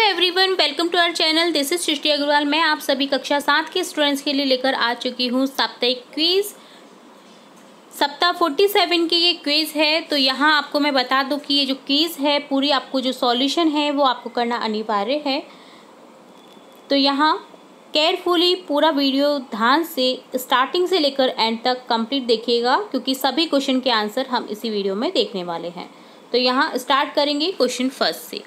Everyone welcome to our channel this is Srishti Agarwal मैं आप सभी कक्षा सात के स्टूडेंट्स के लिए लेकर आ चुकी हूँ साप्ताहिक क्विज सप्ताह फोर्टी सेवन की ये क्विज है तो यहाँ आपको मैं बता दूँ कि ये जो क्विज है, पूरी आपको जो सॉल्यूशन है, वो आपको करना अनिवार्य है. तो यहाँ केयरफुली पूरा वीडियो ध्यान से स्टार्टिंग से लेकर एंड तक कंप्लीट देखिएगा, क्योंकि सभी क्वेश्चन के आंसर हम इसी वीडियो में देखने वाले हैं. तो यहाँ स्टार्ट करेंगे क्वेश्चन फ़र्स्ट से.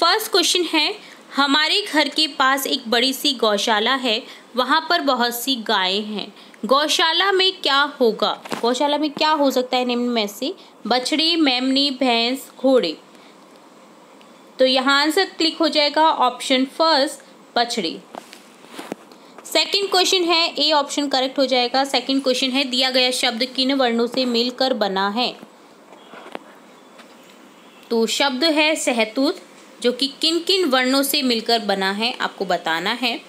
फ़र्स्ट क्वेश्चन है, हमारे घर के पास एक बड़ी सी गौशाला है, वहाँ पर बहुत सी गायें हैं। गौशाला में क्या होगा? गौशाला में क्या हो सकता है निम्न में से? बछड़ी, मेमनी, भैंस, घोड़े। तो यहाँ आंसर क्लिक हो जाएगा ऑप्शन फ़र्स्ट, बछड़ी। सेकंड क्वेश्चन है, ए ऑप्शन करेक्ट हो जाएगा। सेकंड क्वेश्चन है, दिया गया शब्द किन वर्णों से मिलकर बना है? तो शब्द है सहतूत जो कि किन किन वर्णों से मिलकर बना है, आपको बताना है।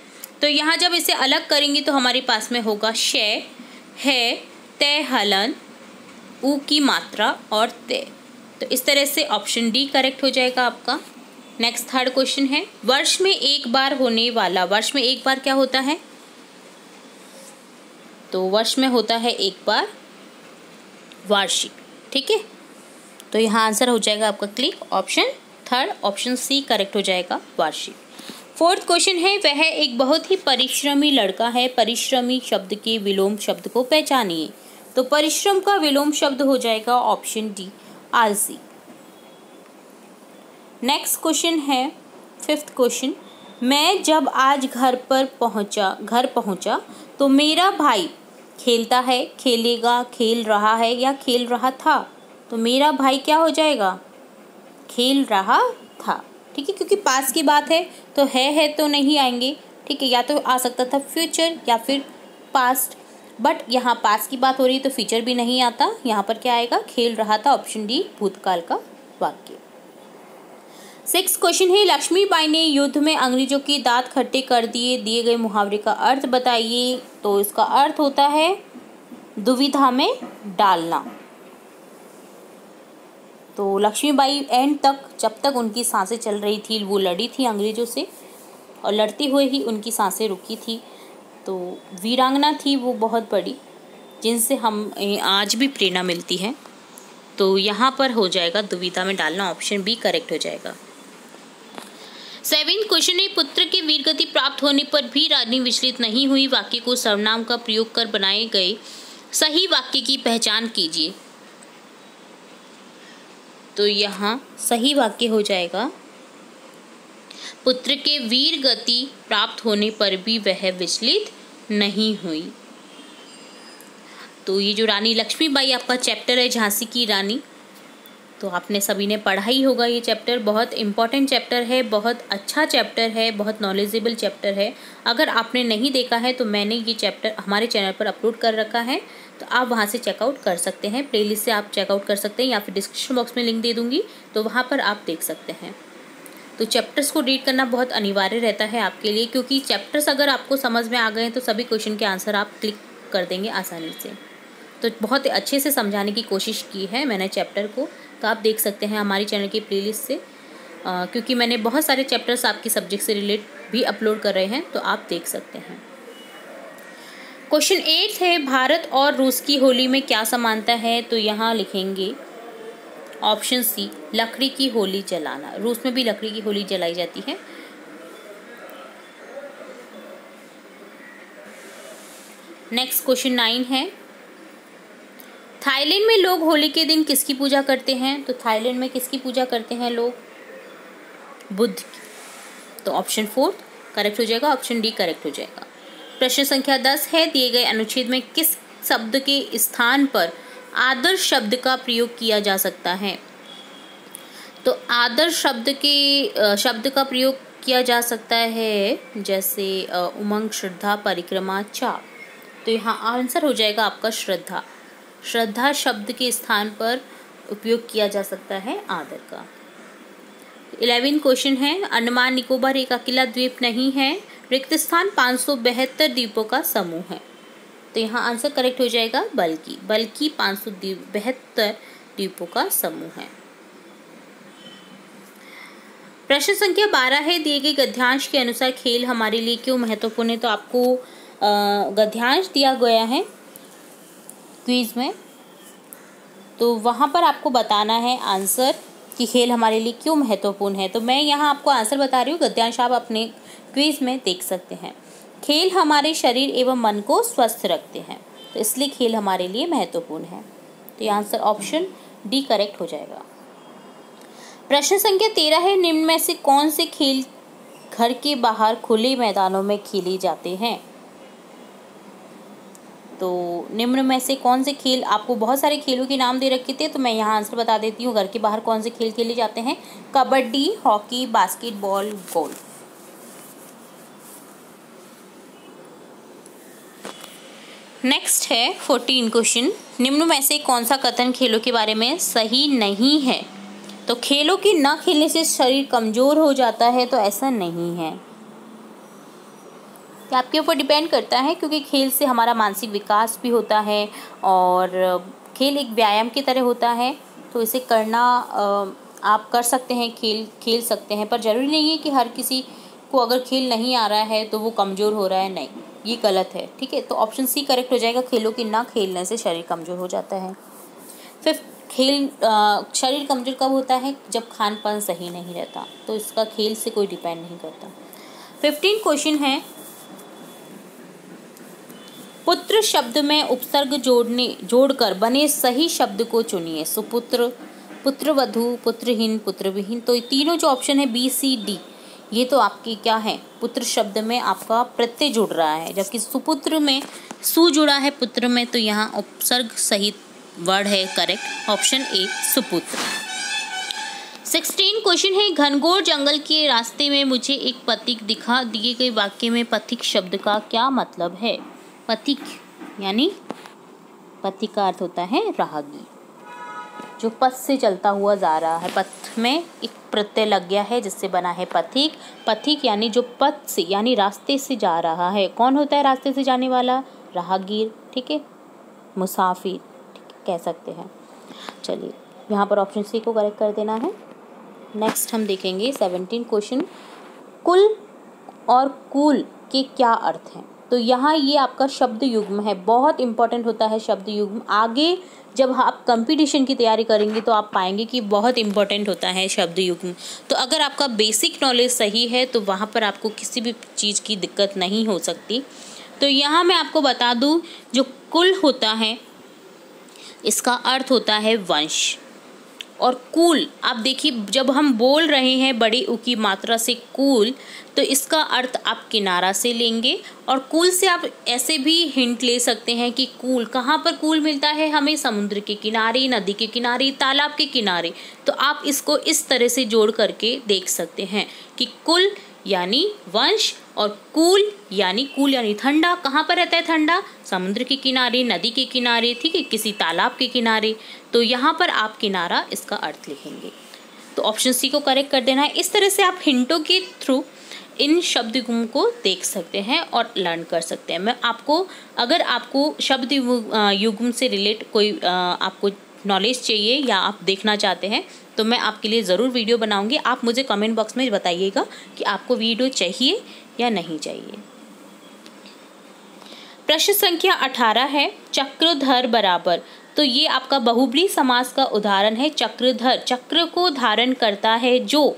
तो यहाँ जब इसे अलग करेंगे तो हमारे पास में होगा शय, है, तय, हलन ऊ की मात्रा और तय तो इस तरह से ऑप्शन डी करेक्ट हो जाएगा आपका। नेक्स्ट थर्ड क्वेश्चन है, वर्ष में एक बार होने वाला, वर्ष में एक बार क्या होता है? तो वर्ष में होता है एक बार वार्षिक, ठीक है? तो यहाँ आंसर हो जाएगा आपका click option third option C correct हो जाएगा वार्षिक फोर्थ क्वेश्चन है, वह एक बहुत ही परिश्रमी लड़का है, परिश्रमी शब्द के विलोम शब्द को पहचानिए। तो परिश्रम का विलोम शब्द हो जाएगा ऑप्शन डी आलसी नेक्स्ट क्वेश्चन है फिफ्थ क्वेश्चन मैं जब आज घर पर पहुँचा, घर पहुँचा तो मेरा भाई खेलता है, खेलेगा, खेल रहा है या खेल रहा था तो मेरा भाई क्या हो जाएगा? खेल रहा था। ठीक है? क्योंकि पास की बात है तो है है तो नहीं आएँगे। ठीक है? या तो आ सकता था फ्यूचर या फिर पास्ट बट यहाँ पास की बात हो रही है तो फ्यूचर भी नहीं आता। यहाँ पर क्या आएगा? खेल रहा था ऑप्शन डी भूतकाल का वाक्य। सिक्स क्वेश्चन है, लक्ष्मीबाई ने युद्ध में अंग्रेज़ों के दांत खट्टे कर दिए दिए गए मुहावरे का अर्थ बताइए। तो इसका अर्थ होता है, दुविधा में डालना। तो लक्ष्मीबाई एंड तक, जब तक उनकी साँसें चल रही थी, वो लड़ी थी अंग्रेज़ों से और लड़ते हुए ही उनकी साँसें रुकी थी। तो वीरांगना थी वो बहुत बड़ी, जिनसे हम आज भी प्रेरणा मिलती है। तो यहाँ पर हो जाएगा, दुविधा में डालना ऑप्शन बी करेक्ट हो जाएगा। सेवेंथ क्वेश्चन है पुत्र की वीरगति प्राप्त होने पर भी रानी विचलित नहीं हुई। वाक्य को सर्वनाम का प्रयोग कर बनाए गए सही वाक्य की पहचान कीजिए। तो यहाँ सही वाक्य हो जाएगा। पुत्र के वीर गति प्राप्त होने पर भी वह विचलित नहीं हुई। तो ये जो रानी लक्ष्मीबाई आपका चैप्टर है, झांसी की रानी तो आपने सभी ने पढ़ा ही होगा ये चैप्टर बहुत इंपॉर्टेंट चैप्टर है, बहुत अच्छा चैप्टर है, बहुत नॉलेजेबल चैप्टर है। अगर आपने नहीं देखा है तो मैंने ये चैप्टर हमारे चैनल पर अपलोड कर रखा है। तो आप वहाँ से चेकआउट कर सकते हैं। प्लेलिस्ट से आप चेकआउट कर सकते हैं या फिर डिस्क्रिप्शन बॉक्स में लिंक दे दूँगी। तो वहाँ पर आप देख सकते हैं। तो चैप्टर्स को रीड करना बहुत अनिवार्य रहता है आपके लिए, क्योंकि चैप्टर्स अगर आपको समझ में आ गए हैं तो सभी क्वेश्चन के आंसर आप क्लिक कर देंगे आसानी से। तो बहुत अच्छे से समझाने की कोशिश की है मैंने चैप्टर को। तो आप देख सकते हैं हमारी चैनल की प्लेलिस्ट से। आ, क्योंकि मैंने बहुत सारे चैप्टर्स आपके सब्जेक्ट से रिलेट भी अपलोड कर रहे हैं तो आप देख सकते हैं। क्वेश्चन एट है भारत और रूस की होली में क्या समानता है? तो यहाँ लिखेंगे ऑप्शन सी लकड़ी की होली जलाना। रूस में भी लकड़ी की होली जलाई जाती है। नेक्स्ट क्वेश्चन नाइन है थाईलैंड में लोग होली के दिन किसकी पूजा करते हैं? तो थाईलैंड में किसकी पूजा करते हैं लोग? बुद्ध की। तो ऑप्शन फोर्थ करेक्ट हो जाएगा ऑप्शन डी करेक्ट हो जाएगा। प्रश्न संख्या दस है, दिए गए अनुच्छेद में किस शब्द के स्थान पर आदर्श शब्द का प्रयोग किया जा सकता है? तो आदर्श शब्द के शब्द का प्रयोग किया जा सकता है, जैसे उमंग, श्रद्धा, परिक्रमा चा तो यहाँ आंसर हो जाएगा आपका श्रद्धा। श्रद्धा शब्द के स्थान पर उपयोग किया जा सकता है आदर का। इलेवन क्वेश्चन है, अंडमान निकोबार एक अकेला द्वीप नहीं है, रिक्त स्थान पाँच सौ बहत्तर द्वीपों का समूह है। तो यहाँ आंसर करेक्ट हो जाएगा बल्कि। बल्कि पाँच सौ बहत्तर द्वीपों का समूह है। प्रश्न संख्या बारह है, दिए गए गद्यांश के अनुसार खेल हमारे लिए क्यों महत्वपूर्ण है? तो आपको गद्यांश दिया गया है। क्विज में। तो वहाँ पर आपको बताना है आंसर कि खेल हमारे लिए क्यों महत्वपूर्ण है। तो मैं यहाँ आपको आंसर बता रही हूँ गद्यांश आप अपने क्विज में देख सकते हैं। खेल हमारे शरीर एवं मन को स्वस्थ रखते हैं तो इसलिए खेल हमारे लिए महत्वपूर्ण है। तो ये आंसर ऑप्शन डी करेक्ट हो जाएगा। प्रश्न संख्या तेरह है, निम्न में से कौन से खेल घर के बाहर खुले मैदानों में खेले जाते हैं? तो निम्न में से कौन से खेल, आपको बहुत सारे खेलों के नाम दे रखे थे तो मैं यहाँ आंसर बता देती हूँ, घर के बाहर कौन से खेल खेले जाते हैं। Kabaddi, hockey, basketball, golf. Next है फोर्टीन क्वेश्चन निम्न में से कौन सा कथन खेलों के बारे में सही नहीं है? तो खेलों के ना खेलने से शरीर कमज़ोर हो जाता है तो ऐसा नहीं है। क्या आपके ऊपर डिपेंड करता है क्योंकि खेल से हमारा मानसिक विकास भी होता है और खेल एक व्यायाम की तरह होता है तो इसे करना आप कर सकते हैं, खेल खेल सकते हैं, पर ज़रूरी नहीं है कि हर किसी को अगर खेल नहीं आ रहा है तो वो कमज़ोर हो रहा है, नहीं, ये गलत है, ठीक है? तो ऑप्शन सी करेक्ट हो जाएगा, खेलों की ना खेलने से शरीर कमज़ोर हो जाता है। फिफ्थ खेल शरीर कमज़ोर कब होता है? जब खान पान सही नहीं रहता तो इसका खेल से कोई डिपेंड नहीं करता। फिफ्टीन क्वेश्चन है पुत्र शब्द में उपसर्ग जोड़ने, जोड़कर बने सही शब्द को चुनिए। सुपुत्र, पुत्रवधु, पुत्रहीन, पुत्रविहीन तो तीनों जो ऑप्शन है बी सी डी ये तो आपके क्या है? पुत्र शब्द में आपका प्रत्यय जुड़ रहा है। जबकि सुपुत्र में सु जुड़ा है पुत्र में तो यहाँ उपसर्ग सहित वर्ड है करेक्ट ऑप्शन ए सुपुत्र। सिक्सटीन क्वेश्चन है, घनघोर जंगल के रास्ते में मुझे एक पथिक दिखा, दिए गए वाक्य में पथिक शब्द का क्या मतलब है? पथिक, यानी पथिक का अर्थ होता है राहगी जो पथ से चलता हुआ जा रहा है, पथ में एक प्रत्यय लग गया है, जिससे बना है पथिक। पथिक यानी जो पथ से, यानी रास्ते से जा रहा है। कौन होता है रास्ते से जाने वाला? राहगीर, ठीक है? मुसाफिर कह सकते हैं। चलिए, यहाँ पर ऑप्शन सी को करेक्ट कर देना है। नेक्स्ट हम देखेंगे सेवनटीन क्वेश्चन कुल और कुल के क्या अर्थ हैं? तो यहाँ ये आपका शब्द युग्म है। बहुत इंपॉर्टेंट होता है शब्द युग्म आगे जब आप कंपटीशन की तैयारी करेंगे तो आप पाएँगे कि बहुत इंपॉर्टेंट होता है शब्द युग्म तो अगर आपका बेसिक नॉलेज सही है तो वहाँ पर आपको किसी भी चीज़ की दिक्कत नहीं हो सकती। तो यहाँ मैं आपको बता दूँ, जो कुल होता है, इसका अर्थ होता है वंश। और कूल। आप देखिए, जब हम बोल रहे हैं बड़ी उ की मात्रा से कूल तो इसका अर्थ आप किनारा से लेंगे और कूल से आप ऐसे भी हिंट ले सकते हैं कि कूल कहाँ पर कूल मिलता है? हमें समुद्र के किनारे, नदी के किनारे, तालाब के किनारे। तो आप इसको इस तरह से जोड़ करके देख सकते हैं कि कुल यानी वंश और कूल, यानी कूल यानी ठंडा, कहाँ पर रहता है ठंडा? समुद्र के किनारे, नदी के किनारे, ठीक है? किसी तालाब के किनारे। तो यहाँ पर आप किनारा इसका अर्थ लिखेंगे। तो ऑप्शन सी को करेक्ट कर देना है। इस तरह से आप हिंटों के थ्रू इन शब्द को देख सकते हैं और लर्न कर सकते हैं। मैं आपको, अगर आपको शब्द युग्म से रिलेट कोई आपको नॉलेज चाहिए या आप देखना चाहते हैं तो मैं आपके लिए ज़रूर वीडियो बनाऊँगी। आप मुझे कमेंट बॉक्स में बताइएगा कि आपको वीडियो चाहिए या नहीं चाहिए। प्रश्न संख्या अठारह है, चक्रधर बराबर। तो ये आपका बहुबली समास का उदाहरण है। चक्रधर, चक्र को धारण करता है जो,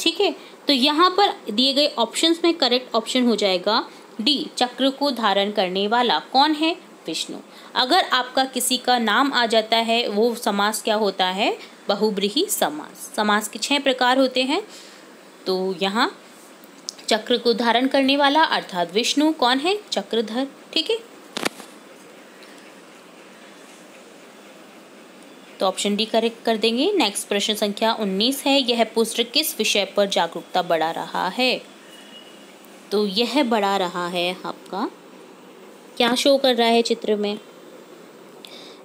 ठीक है? तो यहाँ पर दिए गए ऑप्शंस में करेक्ट ऑप्शन हो जाएगा। डी चक्र को धारण करने वाला। कौन है? विष्णु। अगर आपका किसी का नाम आ जाता है, वो समास क्या होता है? बहुब्रीही समास। समास के छह प्रकार होते हैं। तो यहाँ चक्र को धारण करने वाला अर्थात विष्णु कौन है? चक्रधर, ठीक है? तो ऑप्शन डी करेक्ट कर देंगे। नेक्स्ट प्रश्न संख्या उन्नीस है। यह पोस्टर किस विषय पर जागरूकता बढ़ा रहा है? तो यह बढ़ा रहा है आपका। क्या शो कर रहा है चित्र में?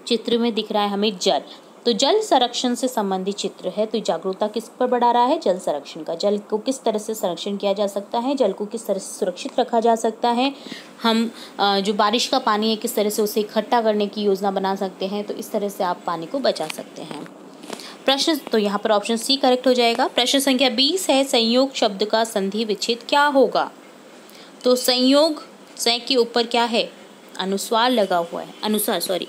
चित्र में दिख रहा है हमें जल। तो जल संरक्षण से संबंधित चित्र है तो जागरूकता किस पर बढ़ा रहा है? जल संरक्षण का। जल को किस तरह से संरक्षण किया जा सकता है? जल को किस तरह से सुरक्षित रखा जा सकता है? हम जो बारिश का पानी है, किस तरह से उसे इकट्ठा करने की योजना बना सकते हैं? तो इस तरह से आप पानी को बचा सकते हैं। प्रश्न तो यहाँ पर ऑप्शन सी करेक्ट हो जाएगा। प्रश्न संख्या बीस है, संयोग शब्द का संधि विच्छेद क्या होगा? तो संयोग स के ऊपर क्या है? अनुस्वार लगा हुआ है। अनुसार सॉरी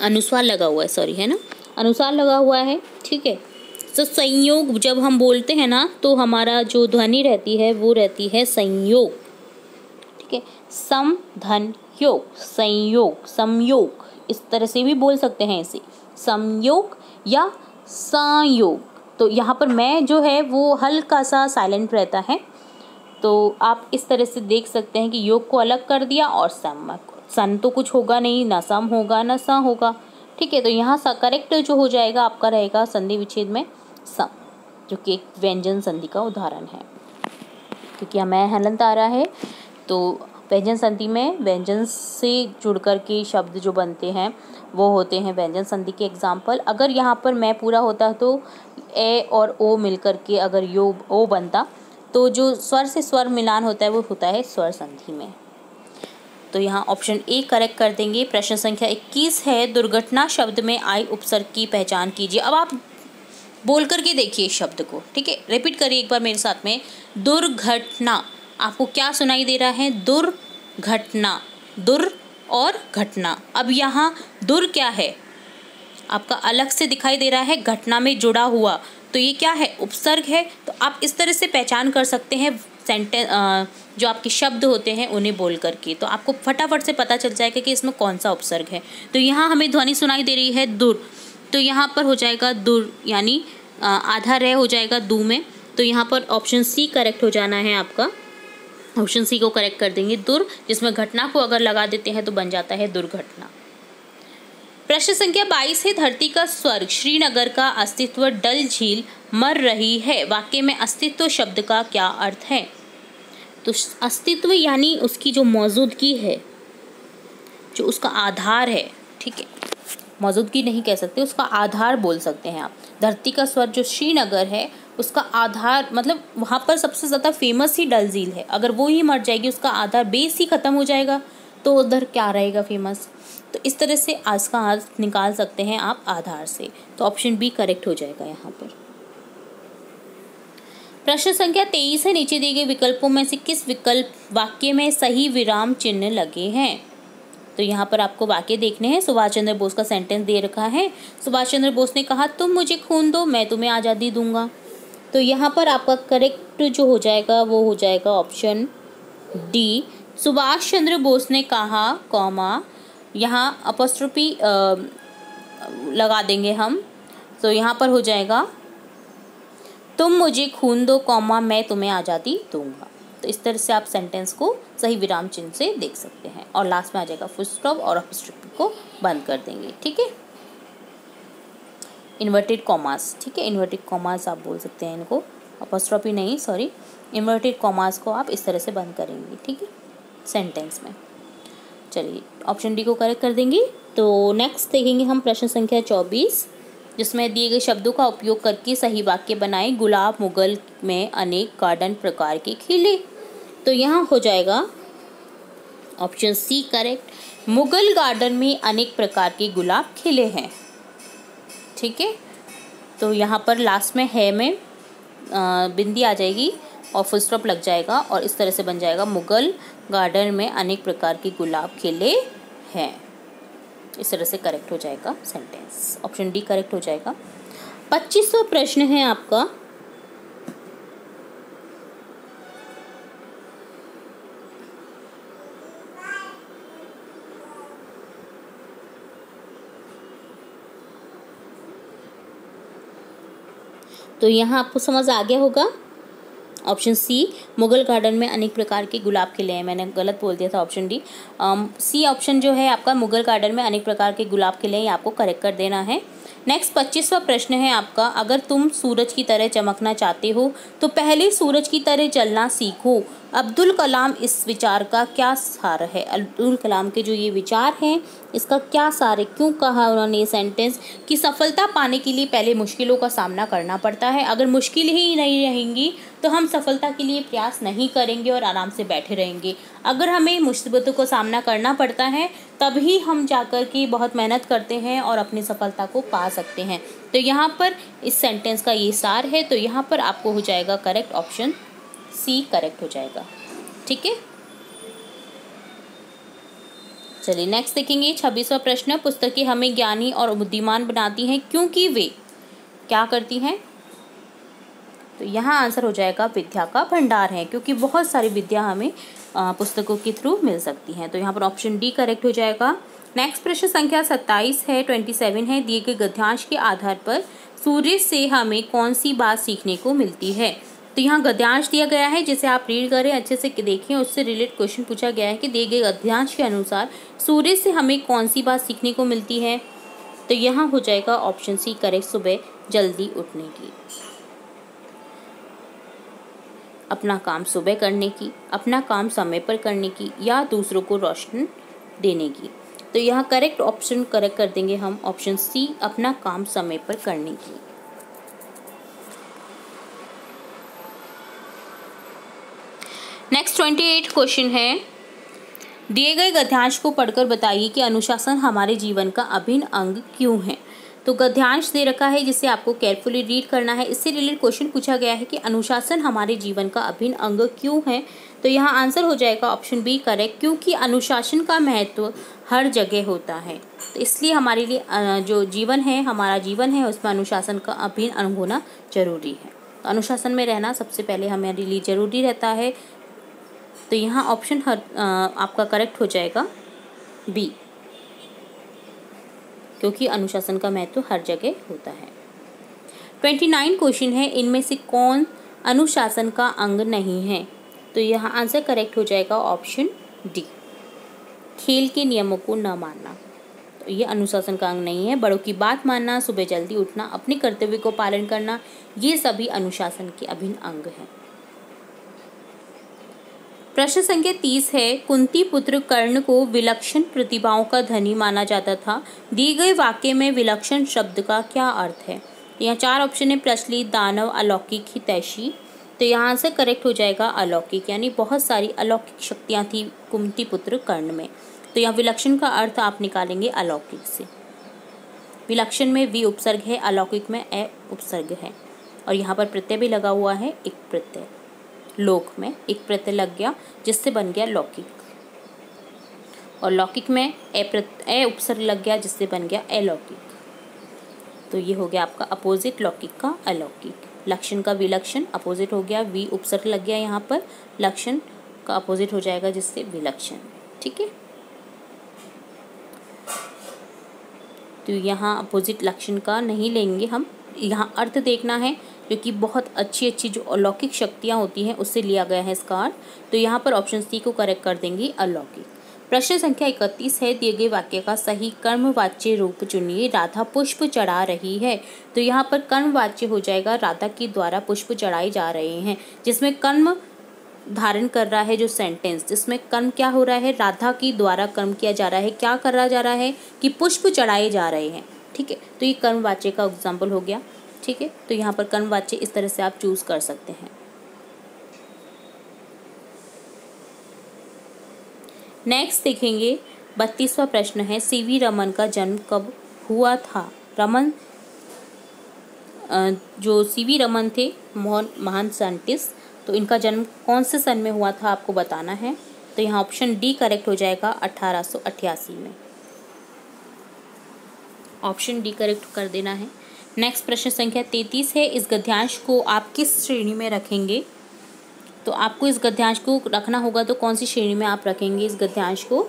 अनुस्वार लगा हुआ है सॉरी है ना? अनुसार लगा हुआ है, ठीक है? तो संयोग, जब हम बोलते हैं ना तो हमारा जो ध्वनि रहती है, वो रहती है संयोग, ठीक है? सम धन योग, संयोग संयोग, इस तरह से भी बोल सकते हैं इसे। संयोग या संयोग। तो यहाँ पर मैं जो है, वो हल्का सा साइलेंट रहता है। तो आप इस तरह से देख सकते हैं कि योग को अलग कर दिया और सम सन तो कुछ होगा नहीं, ना सम होगा, ना स होगा। ठीक है तो यहाँ सा करेक्ट जो हो जाएगा, आपका रहेगा संधि विच्छेद में सम जो कि एक व्यंजन संधि का उदाहरण है। क्योंकि हमें हलंत आ रहा है तो व्यंजन संधि में व्यंजन से जुड़ कर के शब्द जो बनते हैं, वो होते हैं व्यंजन संधि के एग्ज़ाम्पल अगर यहाँ पर मैं पूरा होता तो ए और ओ मिल कर के अगर यो, ओ बनता तो जो स्वर से स्वर मिलान होता है, वो होता है स्वर संधि में। तो यहाँ ऑप्शन ए करेक्ट कर देंगे। प्रश्न संख्या इक्कीस है। दुर्घटना शब्द में आई उपसर्ग की पहचान कीजिए। अब आप बोल करके देखिए शब्द को, ठीक है? रिपीट करिए एक बार मेरे साथ में। दुर्घटना, आपको क्या सुनाई दे रहा है? दुर्घटना, दुर और घटना। अब यहाँ दुर क्या है? आपका अलग से दिखाई दे रहा है, घटना में जुड़ा हुआ। तो ये क्या है? उपसर्ग है। तो आप इस तरह से पहचान कर सकते हैं। सेंटेंस जो आपके शब्द होते हैं, उन्हें बोल करके। तो आपको फटाफट से पता चल जाएगा कि इसमें कौन सा उपसर्ग है। तो यहाँ हमें ध्वनि सुनाई दे रही है दुर। तो यहाँ पर हो जाएगा दुर, यानी आधा रह हो जाएगा दू में। तो यहाँ पर ऑप्शन सी करेक्ट हो जाना है आपका। ऑप्शन सी को करेक्ट कर देंगे दुर, जिसमें घटना को अगर लगा देते हैं तो बन जाता है दुर्घटना। प्रश्न संख्या बाईस है, धरती का स्वर्ग, श्रीनगर का अस्तित्व, डल झील, मर रही है। वाक्य में अस्तित्व शब्द का क्या अर्थ है? तो अस्तित्व यानी उसकी जो मौजूदगी है, जो उसका आधार है, ठीक है? मौजूदगी नहीं कह सकते, उसका आधार बोल सकते हैं आप। धरती का स्वर जो श्रीनगर है, उसका आधार मतलब वहाँ पर सबसे ज़्यादा फ़ेमस ही डल झील है। अगर वो ही मर जाएगी, उसका आधार बेस ही ख़त्म हो जाएगा तो उधर क्या रहेगा फ़ेमस तो इस तरह से आज का आज निकाल सकते हैं आप आधार से। तो ऑप्शन बी करेक्ट हो जाएगा यहाँ पर। प्रश्न संख्या तेईस है नीचे दिए गए विकल्पों में से किस विकल्प वाक्य में सही विराम चिन्ह लगे हैं? तो यहाँ पर आपको वाक्य देखने हैं। सुभाष चंद्र बोस का सेंटेंस दे रखा है। सुभाष चंद्र बोस ने कहा, तुम मुझे खून दो, मैं तुम्हें आज़ादी दूँगा। तो यहाँ पर आपका करेक्ट जो हो जाएगा, वो हो जाएगा ऑप्शन डी सुभाष चंद्र बोस ने कहा, कॉमा यहाँ अपोस्ट्रोपी लगा देंगे हम। तो यहाँ पर हो जाएगा, तुम मुझे खून दो, कॉमा, मैं तुम्हें आज़ादी दूँगा। तो इस तरह से आप सेंटेंस को सही विराम चिन्ह से देख सकते हैं। और लास्ट में आ जाएगा, फुल स्टॉप और अपोस्ट्रोफी को बंद कर देंगे, ठीक है? इन्वर्टेड कॉमास ठीक है? इन्वर्टेड कॉमास आप बोल सकते हैं इनको। अपोस्ट्रोफी नहीं सॉरी इन्वर्टेड कॉमास को आप इस तरह से बंद करेंगे, ठीक है? सेंटेंस में। चलिए। ऑप्शन डी को करेक्ट कर देंगे। तो नेक्स्ट देखेंगे हम प्रश्न संख्या चौबीस, जिसमें दिए गए शब्दों का उपयोग करके सही वाक्य बनाए गुलाब, मुगल में अनेक गार्डन प्रकार के खिले। तो यहाँ हो जाएगा option C correct Mughal garden में अनेक प्रकार के गुलाब खिले हैं। ठीक है? तो यहाँ पर लास्ट में है में बिंदी आ जाएगी और फुल स्टॉप लग जाएगा और इस तरह से बन जाएगा। मुगल गार्डन में अनेक प्रकार के गुलाब खिले हैं। इस तरह से करेक्ट हो जाएगा सेंटेंस ऑप्शन डी करेक्ट हो जाएगा। पच्चीसवा प्रश्न है आपका। तो यहाँ आपको समझ आ गया होगा। ऑप्शन सी, मुगल गार्डन में अनेक प्रकार के गुलाब खिले हैं मैंने गलत बोल दिया था ऑप्शन डी। सी ऑप्शन जो है आपका, मुगल गार्डन में अनेक प्रकार के गुलाब खिले हैं ये आपको करेक्ट कर देना है। नेक्स्ट पच्चीसवा प्रश्न है आपका, अगर तुम सूरज की तरह चमकना चाहते हो तो पहले सूरज की तरह चलना सीखो। अब्दुल कलाम इस विचार का क्या सार है? अब्दुल कलाम के जो ये विचार हैं, इसका क्या सार है? क्यों कहा उन्होंने ये सेंटेंस कि सफलता पाने के लिए पहले मुश्किलों का सामना करना पड़ता है। अगर मुश्किल ही नहीं रहेंगी तो हम सफलता के लिए प्रयास नहीं करेंगे और आराम से बैठे रहेंगे। अगर हमें मुसीबतों का सामना करना पड़ता है, तभी हम जाकर के बहुत मेहनत करते हैं और अपनी सफलता को पा सकते हैं। तो यहाँ पर इस सेंटेंस का ये सार है। तो यहाँ पर आपको हो जाएगा करेक्ट ऑप्शन सी करेक्ट हो जाएगा। ठीक है? चलिए नेक्स्ट देखेंगे। छब्बीसवा प्रश्न, पुस्तकें हमें ज्ञानी और बुद्धिमान बनाती हैं, क्योंकि वे क्या करती हैं? तो यहाँ आंसर हो जाएगा, विद्या का भंडार है, क्योंकि बहुत सारी विद्या हमें पुस्तकों के थ्रू मिल सकती हैं। तो यहाँ पर ऑप्शन डी करेक्ट हो जाएगा। नेक्स्ट प्रश्न संख्या सत्ताईस है ट्वेंटी सेवन है, दिए गए गद्यांश के आधार पर सूर्य से हमें कौन सी बात सीखने को मिलती है? तो यहाँ गद्यांश दिया गया है, जिसे आप रीड करें, अच्छे से देखें उससे रिलेटेड क्वेश्चन पूछा गया है कि दिए गए गद्यांश के अनुसार सूर्य से हमें कौन सी बात सीखने को मिलती है? तो यहाँ हो जाएगा ऑप्शन सी करेक्ट सुबह, जल्दी उठने की। अपना काम सुबह करने की, अपना काम समय पर करने की या दूसरों को रोशन देने की। तो यहाँ करेक्ट ऑप्शन करेक्ट कर देंगे हम ऑप्शन सी अपना काम समय पर करने की। ट्वेंटी एट क्वेश्चन है। दिए गए गद्यांश को पढ़कर बताइए कि अनुशासन हमारे जीवन का अभिन्न अंग क्यों है। तो गद्यांश दे रखा है, जिसे आपको केयरफुली रीड करना है। इससे रिलेटेड क्वेश्चन पूछा गया है कि अनुशासन हमारे जीवन का अभिन्न अंग क्यों है। तो यहाँ आंसर हो जाएगा ऑप्शन बी करेक्ट क्योंकि अनुशासन का महत्व हर जगह होता है। तो इसलिए हमारे लिए जो जीवन है, हमारा जीवन है, उसमें अनुशासन का अभिन्न अंग होना ज़रूरी है। तो अनुशासन में रहना सबसे पहले हमारे लिए ज़रूरी रहता है। तो यहाँ ऑप्शन हर आपका करेक्ट हो जाएगा बी क्योंकि अनुशासन का महत्व हर जगह होता है। ट्वेंटी नाइन क्वेश्चन है, इनमें से कौन अनुशासन का अंग नहीं है? तो यहाँ आंसर करेक्ट हो जाएगा ऑप्शन डी खेल के नियमों को न मानना। तो ये अनुशासन का अंग नहीं है। बड़ों की बात मानना, सुबह जल्दी उठना, अपने कर्तव्य को पालन करना, ये सभी अनुशासन के अभिन्न अंग हैं। प्रश्न संख्या तीस है, कुंती पुत्र कर्ण को विलक्षण प्रतिभाओं का धनी माना जाता था। दिए गए वाक्य में विलक्षण शब्द का क्या अर्थ है? यहाँ चार ऑप्शन है प्रचलित दानव, अलौकिक, हितैषी। तो यहाँ से करेक्ट हो जाएगा अलौकिक, यानी बहुत सारी अलौकिक शक्तियाँ थी कुंती पुत्र कर्ण में। तो यहाँ विलक्षण का अर्थ आप निकालेंगे अलौकिक से। विलक्षण में वी उपसर्ग है, अलौकिक में ए उपसर्ग है। और यहाँ पर प्रत्यय भी लगा हुआ है, एक प्रत्यय। लोक में एक प्रत्यय लग गया, जिससे बन गया लौकिक। और लौकिक में ए प्रत्यय उपसर्ग लग गया, जिससे बन गया अलौकिक। तो ये हो गया आपका अपोजिट लौकिक का अलौकिक। लक्षण का विलक्षण अपोजिट हो गया, वी उपसर्ग लग गया यहाँ पर, लक्षण का अपोजिट हो जाएगा, जिससे विलक्षण। ठीक है? तो यहाँ अपोजिट लक्षण का नहीं लेंगे हम, यहाँ अर्थ देखना है क्योंकि बहुत अच्छी अच्छी जो अलौकिक शक्तियाँ होती हैं, उससे लिया गया है इसका अर्थ तो यहाँ पर ऑप्शन सी को करेक्ट कर देंगे अलौकिक। प्रश्न संख्या इकतीस है, दिए गए वाक्य का सही कर्मवाच्य रूप चुनिए। राधा पुष्प चढ़ा रही है। तो यहाँ पर कर्मवाच्य हो जाएगा राधा के द्वारा पुष्प चढ़ाए जा रहे हैं, जिसमें कर्म धारण कर रहा है जो सेंटेंस जिसमें कर्म क्या हो रहा है? राधा की द्वारा कर्म किया जा रहा है। क्या करा जा रहा है? कि पुष्प चढ़ाए जा रहे हैं। ठीक है? तो ये कर्मवाच्य का एग्ज़ाम्पल हो गया। ठीक है? तो यहाँ पर कर्मवाच्य इस तरह से आप चूज़ कर सकते हैं। नेक्स्ट देखेंगे, बत्तीसवा प्रश्न है सीवी रमन का जन्म कब हुआ था? रमन जो सीवी रमन थे, मोहन महान साइंटिस्ट तो इनका जन्म कौन से सन में हुआ था आपको बताना है? तो यहाँ ऑप्शन डी करेक्ट हो जाएगा अठारह में। ऑप्शन डी करेक्ट कर देना है। नेक्स्ट प्रश्न संख्या तैतीस है। इस गद्यांश को आप किस श्रेणी में रखेंगे? तो आपको इस गद्यांश को रखना होगा तो कौन सी श्रेणी में आप रखेंगे इस गद्यांश को?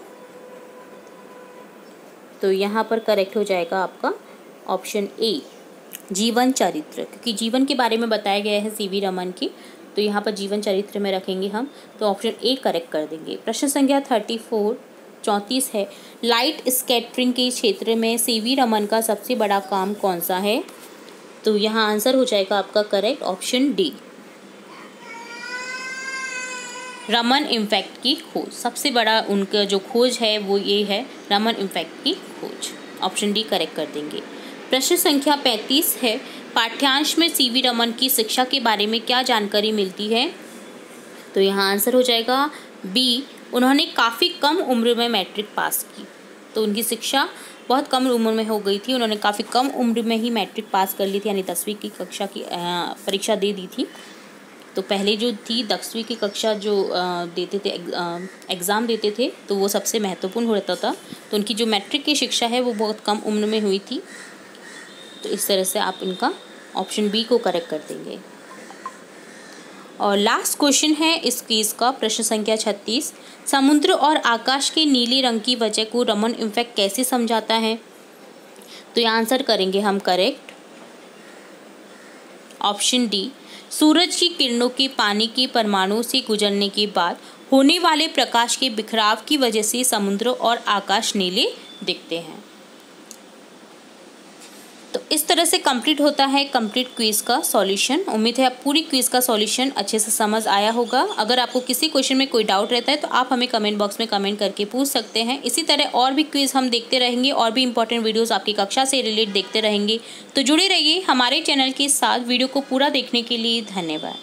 तो यहाँ पर करेक्ट हो जाएगा आपका ऑप्शन ए जीवन चरित्र। क्योंकि जीवन के बारे में बताया गया है सी वी रमन की तो यहाँ पर जीवन चरित्र में रखेंगे हम तो ऑप्शन ए करेक्ट कर देंगे। प्रश्न संख्या थर्टी फोर चौंतीस है। लाइट स्कैटरिंग के क्षेत्र में सी वी रमन का सबसे बड़ा काम कौन सा है? तो यहाँ आंसर हो जाएगा आपका correct option D Raman effect की खोज। सबसे बड़ा उनका जो खोज है वो ये है रमन इम्फेक्ट की खोज। ऑप्शन डी करेक्ट कर देंगे। प्रश्न संख्या पैंतीस है। पाठ्यांश में सीवी रमन की शिक्षा के बारे में क्या जानकारी मिलती है? तो यहाँ आंसर हो जाएगा बी उन्होंने काफ़ी कम उम्र में मैट्रिक पास की। तो उनकी शिक्षा बहुत कम उम्र में हो गई थी। उन्होंने काफ़ी कम उम्र में ही मैट्रिक पास कर ली थी, यानी दसवीं की कक्षा की परीक्षा दे दी थी। तो पहले जो थी, दसवीं की कक्षा जो देते थे एग्ज़ाम देते थे तो वो सबसे महत्वपूर्ण हो रहता था। तो उनकी जो मैट्रिक की शिक्षा है, वो बहुत कम उम्र में हुई थी। तो इस तरह से आप इनका ऑप्शन बी को करेक्ट कर देंगे। और लास्ट क्वेश्चन है इस केस का, प्रश्न संख्या छत्तीस। समुद्र और आकाश के नीले रंग की वजह को रमन इम्फेक्ट कैसे समझाता है? तो ये आंसर करेंगे हम करेक्ट ऑप्शन डी सूरज की किरणों के पानी के परमाणु से गुजरने के बाद होने वाले प्रकाश के बिखराव की वजह से समुद्र और आकाश नीले दिखते हैं। इस तरह से कंप्लीट होता है कंप्लीट क्विज का सॉल्यूशन उम्मीद है आप पूरी क्विज का सॉल्यूशन अच्छे से समझ आया होगा. अगर आपको किसी क्वेश्चन में कोई डाउट रहता है तो आप हमें कमेंट बॉक्स में कमेंट करके पूछ सकते हैं. इसी तरह और भी क्विज हम देखते रहेंगे, और भी इंपॉर्टेंट वीडियोज़ आपकी कक्षा से रिलेट देखते रहेंगे. तो जुड़े रहिए हमारे चैनल के साथ वीडियो को पूरा देखने के लिए धन्यवाद.